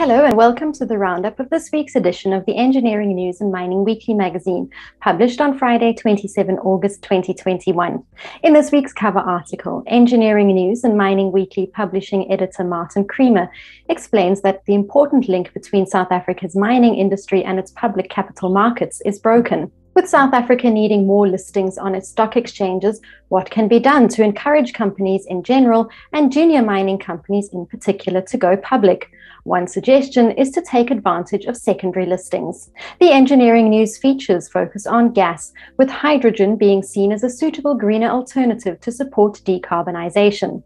Hello and welcome to the roundup of this week's edition of the Engineering News and Mining Weekly magazine, published on Friday, 27 August 2021. In this week's cover article, Engineering News and Mining Weekly publishing editor Martin Creamer explains that the important link between South Africa's mining industry and its public capital markets is broken. With South Africa needing more listings on its stock exchanges, what can be done to encourage companies in general and junior mining companies in particular to go public? One suggestion is to take advantage of secondary listings. The engineering news features focus on gas, with hydrogen being seen as a suitable greener alternative to support decarbonisation.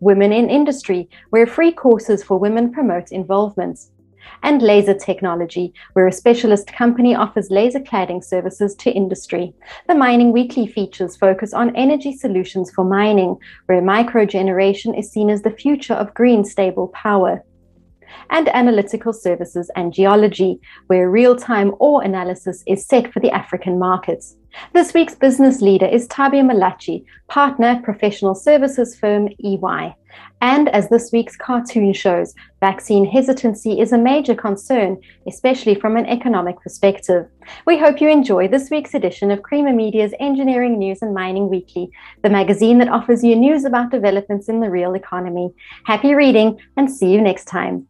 Women in industry, where free courses for women promote involvement and laser technology, where a specialist company offers laser cladding services to industry. The Mining Weekly features focus on energy solutions for mining, where microgeneration is seen as the future of green stable power and analytical services and geology, where real time ore analysis is set for the African markets. This week's business leader is Tabia Malachi, partner professional services firm EY. And as this week's cartoon shows, vaccine hesitancy is a major concern, especially from an economic perspective. We hope you enjoy this week's edition of Creamer Media's Engineering News and Mining Weekly, the magazine that offers you news about developments in the real economy. Happy reading and see you next time.